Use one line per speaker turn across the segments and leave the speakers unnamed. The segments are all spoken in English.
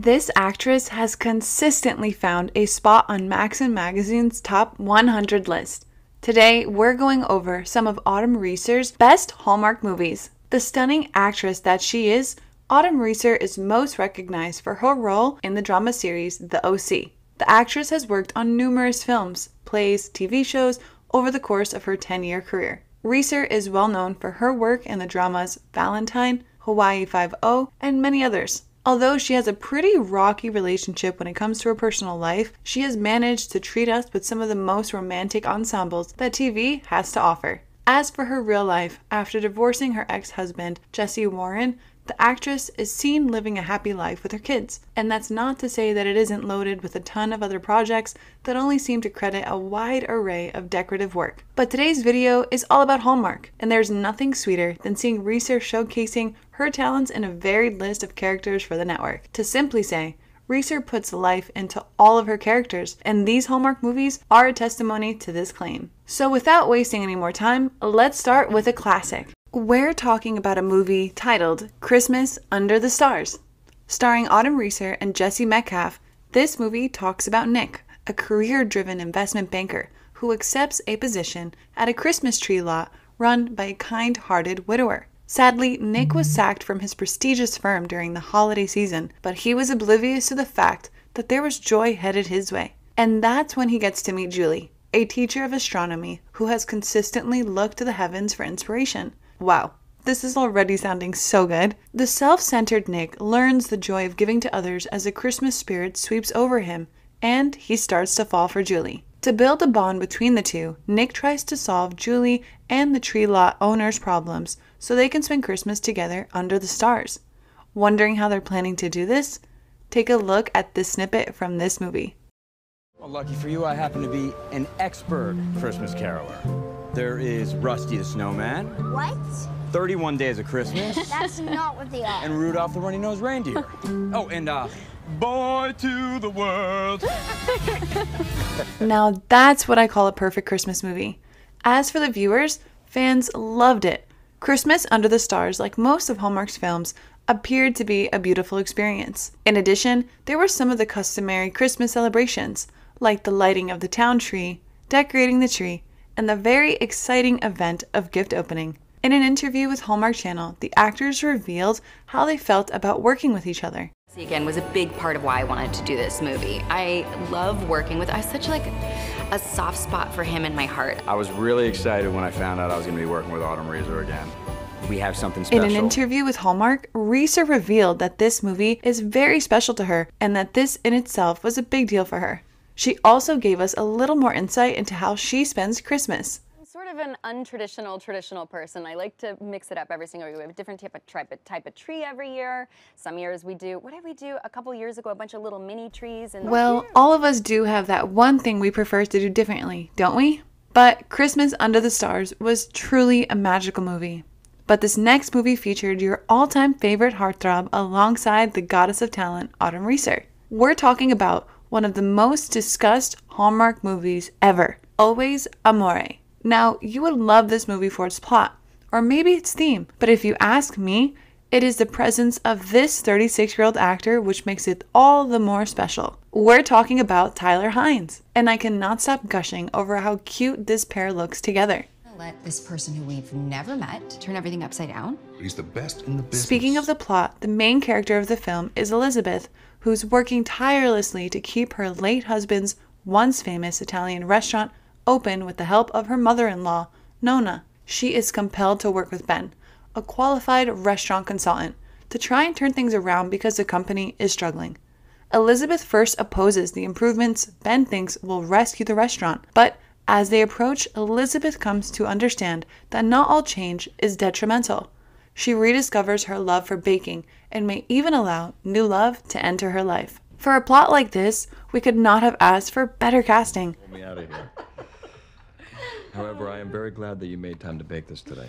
This actress has consistently found a spot on Maxim Magazine's top 100 list. Today, we're going over some of Autumn Reeser's best Hallmark movies. The stunning actress that she is, Autumn Reeser is most recognized for her role in the drama series The OC. The actress has worked on numerous films, plays, TV shows over the course of her 10 year career. Reeser is well known for her work in the dramas Valentine, Hawaii Five-O, and many others. Although she has a pretty rocky relationship when it comes to her personal life, she has managed to treat us with some of the most romantic ensembles that TV has to offer. As for her real life, after divorcing her ex husband, Jesse Warren, the actress is seen living a happy life with her kids. And that's not to say that it isn't loaded with a ton of other projects that only seem to credit a wide array of decorative work. But today's video is all about Hallmark, and there's nothing sweeter than seeing Reeser showcasing her talents in a varied list of characters for the network. To simply say, Reeser puts life into all of her characters, and these Hallmark movies are a testimony to this claim. So, without wasting any more time, let's start with a classic. We're talking about a movie titled Christmas Under the Stars. Starring Autumn Reeser and Jesse Metcalfe, this movie talks about Nick, a career driven investment banker who accepts a position at a Christmas tree lot run by a kind hearted widower. Sadly, Nick was sacked from his prestigious firm during the holiday season, but he was oblivious to the fact that there was joy headed his way. And that's when he gets to meet Julie, a teacher of astronomy who has consistently looked to the heavens for inspiration. Wow, this is already sounding so good. The self centered Nick learns the joy of giving to others as the Christmas spirit sweeps over him, and he starts to fall for Julie. To build a bond between the two, Nick tries to solve Julie and the tree lot owner's problems so they can spend Christmas together under the stars. Wondering how they're planning to do this? Take a look at this snippet from this movie.
Well, lucky for you, I happen to be an expert Christmas caroler. There is Rusty the Snowman.
What?
31 Days of Christmas.
That's not what they are.
And Rudolph the Runny-Nosed Reindeer. oh, and uh, Boy to the World.
now that's what I call a perfect Christmas movie. As for the viewers, fans loved it. Christmas Under the Stars, like most of Hallmark's films, appeared to be a beautiful experience. In addition, there were some of the customary Christmas celebrations, like the lighting of the town tree, decorating the tree, and the very exciting event of gift opening. In an interview with Hallmark Channel, the actors revealed how they felt about working with each other.
Again, was a big part of why I wanted to do this movie. I love working with. I have such like a soft spot for him in my heart.
I was really excited when I found out I was going to be working with Autumn Reeser again. We have something special.
In an interview with Hallmark, Reeser revealed that this movie is very special to her and that this in itself was a big deal for her. She also gave us a little more insight into how she spends Christmas.
I'm sort of an untraditional, traditional person. I like to mix it up every single year. We have a different type of, type of, type of tree every year. Some years we do, what did we do a couple years ago? A bunch of little mini trees. and.
Well, all of us do have that one thing we prefer to do differently, don't we? But Christmas Under the Stars was truly a magical movie. But this next movie featured your all time favorite heartthrob alongside the goddess of talent, Autumn Reeser. We're talking about one of the most discussed Hallmark movies ever, Always Amore. Now, you would love this movie for its plot, or maybe its theme, but if you ask me, it is the presence of this 36 year old actor which makes it all the more special. We're talking about Tyler Hynes, and I cannot stop gushing over how cute this pair looks together.
Let this person who we've never met turn everything upside down.
He's the best in the business.
Speaking of the plot, the main character of the film is Elizabeth, who's working tirelessly to keep her late husband's once famous Italian restaurant open with the help of her mother in law, Nona. She is compelled to work with Ben, a qualified restaurant consultant, to try and turn things around because the company is struggling. Elizabeth first opposes the improvements Ben thinks will rescue the restaurant, but as they approach, Elizabeth comes to understand that not all change is detrimental. She rediscovers her love for baking and may even allow new love to enter her life. For a plot like this, we could not have asked for better casting.
Pull me out of here. However, I am very glad that you made time to bake this today.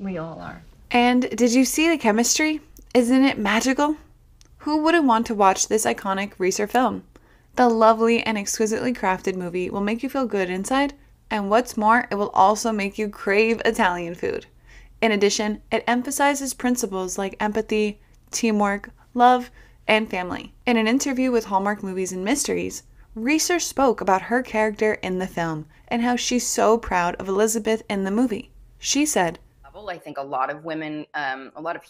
we all are.
And did you see the chemistry? Isn't it magical? Who wouldn't want to watch this iconic Reeser film? The lovely and exquisitely crafted movie will make you feel good inside, and what's more, it will also make you crave Italian food. In addition, it emphasizes principles like empathy, teamwork, love, and family. In an interview with Hallmark Movies and Mysteries, Reeser spoke about her character in the film and how she's so proud of Elizabeth in the movie. She said,
I think a lot of women, um, a lot of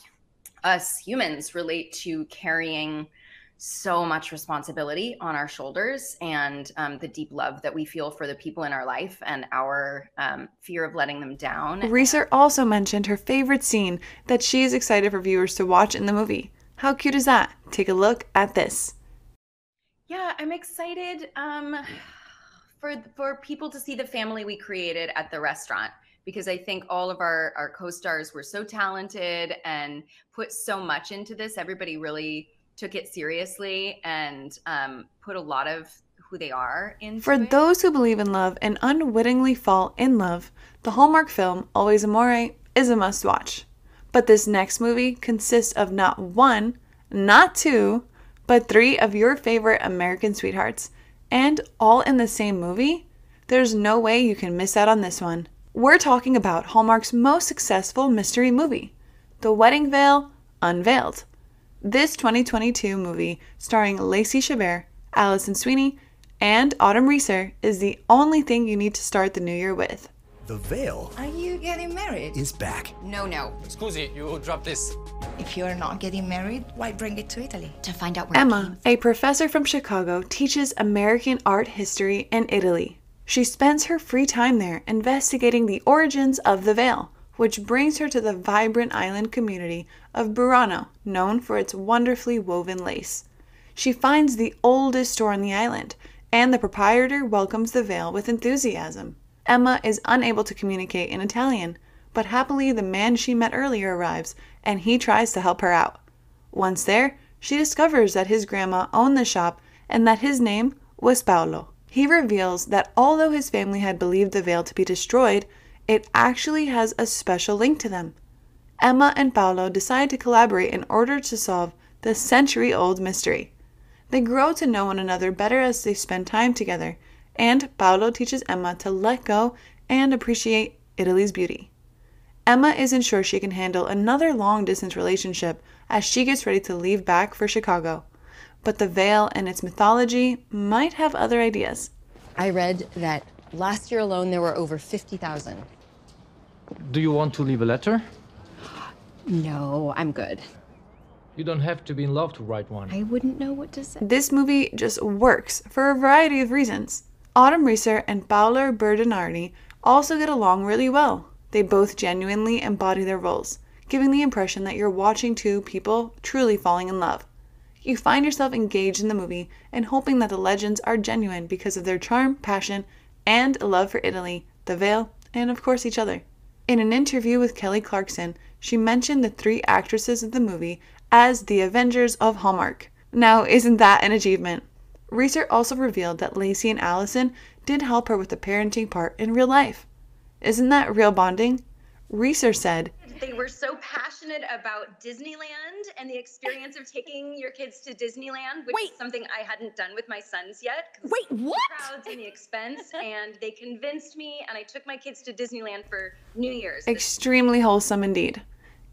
us humans relate to carrying so much responsibility on our shoulders and um, the deep love that we feel for the people in our life and our um, fear of letting them down.
Reeser also mentioned her favorite scene that she is excited for viewers to watch in the movie. How cute is that? Take a look at this.
Yeah, I'm excited um, for for people to see the family we created at the restaurant because I think all of our our co-stars were so talented and put so much into this. Everybody really took it seriously and um, put a lot of who they are in.
For
it.
those who believe in love and unwittingly fall in love, the Hallmark film Always Amore is a must watch. But this next movie consists of not one, not two, but three of your favorite American sweethearts, and all in the same movie? There's no way you can miss out on this one. We're talking about Hallmark's most successful mystery movie, The Wedding Veil Unveiled. This 2022 movie, starring Lacey Chabert, Alison Sweeney, and Autumn Reeser, is the only thing you need to start the new year with.
The veil
Are you getting married?
is back.
no, no.
Scusi, you drop this.
If you're not getting married, why bring it to Italy?
To find out where
Emma, a professor from Chicago, teaches American art history in Italy. She spends her free time there investigating the origins of the veil, which brings her to the vibrant island community of Burano, known for its wonderfully woven lace. She finds the oldest store on the island, and the proprietor welcomes the veil with enthusiasm. Emma is unable to communicate in Italian, but happily the man she met earlier arrives and he tries to help her out. Once there, she discovers that his grandma owned the shop and that his name was Paolo. He reveals that although his family had believed the veil to be destroyed, it actually has a special link to them. Emma and Paolo decide to collaborate in order to solve the century old mystery. They grow to know one another better as they spend time together, and Paolo teaches Emma to let go and appreciate Italy's beauty. Emma isn't sure she can handle another long distance relationship as she gets ready to leave back for Chicago. But the veil and its mythology might have other ideas.
I read that last year alone there were over 50,000.
Do you want to leave a letter?
No, I'm good.
You don't have to be in love to write one.
I wouldn't know what to say.
This movie just works for a variety of reasons. Autumn Reeser and Paolo Bernardini also get along really well. They both genuinely embody their roles, giving the impression that you're watching two people truly falling in love. You find yourself engaged in the movie and hoping that the legends are genuine because of their charm, passion, and a love for Italy, the veil, and of course each other. In an interview with Kelly Clarkson, she mentioned the three actresses of the movie as the Avengers of Hallmark. Now, isn't that an achievement? Reeser also revealed that Lacey and Alison did help her with the parenting part in real life. Isn't that real bonding? Reeser said,
They were so passionate about Disneyland and the experience of taking your kids to Disneyland, which is something I hadn't done with my sons yet.
Wait, what?
The crowds and the expense, and they convinced me, and I took my kids to Disneyland for New Year's.
extremely wholesome indeed.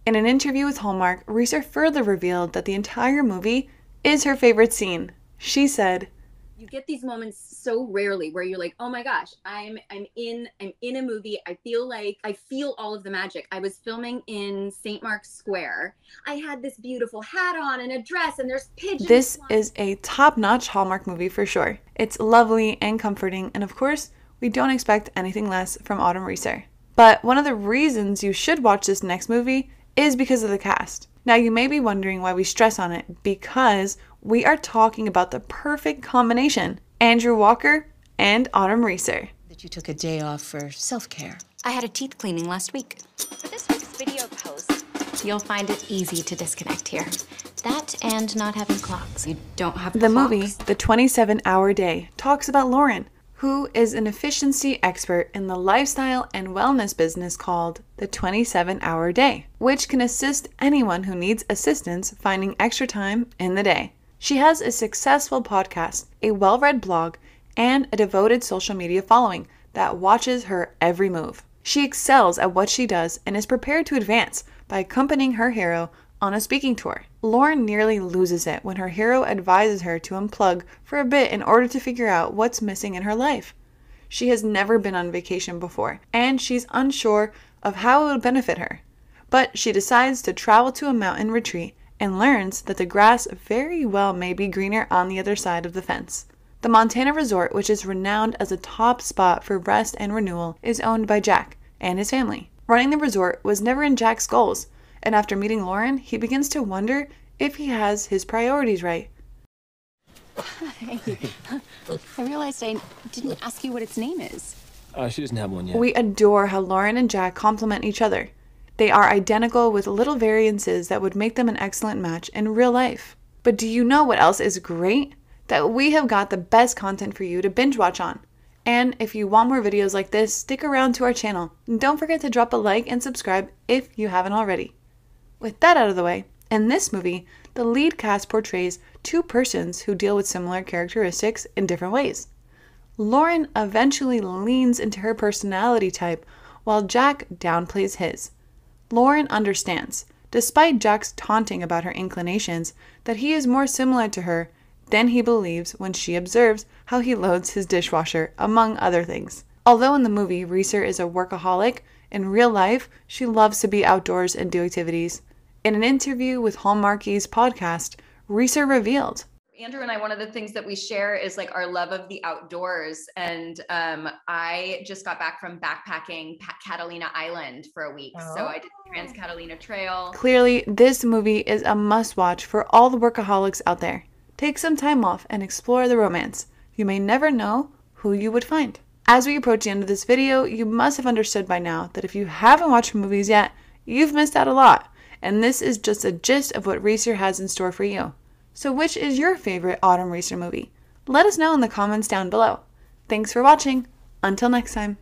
In an interview with Hallmark, Reeser further revealed that the entire movie is her favorite scene. She said,
you get these moments so rarely where you're like oh my gosh i'm i'm in i'm in a movie i feel like i feel all of the magic i was filming in st mark's square i had this beautiful hat on and a dress and there's pigeons
This is a top notch Hallmark movie for sure. It's lovely and comforting, and of course, we don't expect anything less from Autumn Reeser. But one of the reasons you should watch this next movie is because of the cast. Now, you may be wondering why we stress on it, because we are talking about the perfect combination Andrew Walker and Autumn Reeser.
That you took a day off for self care.
I had a teeth cleaning last week.
For this week's video post, you'll find it easy to disconnect here. That and not having clocks.
You don't have
The movie, The 27 Hour Day, talks about Lauren, who is an efficiency expert in the lifestyle and wellness business called The 27 Hour Day, which can assist anyone who needs assistance finding extra time in the day. She has a successful podcast, a well read blog, and a devoted social media following that watches her every move. She excels at what she does and is prepared to advance by accompanying her hero on a speaking tour. Lauren nearly loses it when her hero advises her to unplug for a bit in order to figure out what's missing in her life. She has never been on vacation before, and she's unsure of how it would benefit her. But she decides to travel to a mountain retreat and learns that the grass very well may be greener on the other side of the fence. The Montana resort, which is renowned as a top spot for rest and renewal, is owned by Jack and his family. Running the resort was never in Jack's goals, and after meeting Lauren, he begins to wonder if he has his priorities right.
Hey, I realized I didn't ask you what its name is.
Uh, she doesn't have one yet.
We adore how Lauren and Jack compliment each other. They are identical with little variances that would make them an excellent match in real life. But do you know what else is great? That we have got the best content for you to binge watch on. And if you want more videos like this, stick around to our channel. Don't forget to drop a like and subscribe if you haven't already. With that out of the way, in this movie, the lead cast portrays two persons who deal with similar characteristics in different ways. Lauren eventually leans into her personality type, while Jack downplays his. Lauren understands, despite Jack's taunting about her inclinations, that he is more similar to her than he believes when she observes how he loads his dishwasher, among other things. Although in the movie Reeser is a workaholic, in real life she loves to be outdoors and do activities. In an interview with Hallmarkie's podcast, Reeser revealed
Andrew and I, one of the things that we share is like our love of the outdoors. And um, I just got back from backpacking Catalina Island for a week. Oh. So I did the Trans Catalina Trail.
Clearly, this movie is a must watch for all the workaholics out there. Take some time off and explore the romance. You may never know who you would find. As we approach the end of this video, you must have understood by now that if you haven't watched movies yet, you've missed out a lot. And this is just a gist of what Reeser has in store for you. So, which is your favorite Autumn Reeser movie? Let us know in the comments down below. Thanks for watching. Until next time.